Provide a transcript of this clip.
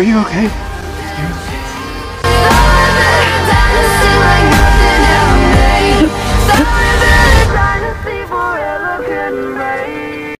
Are you okay?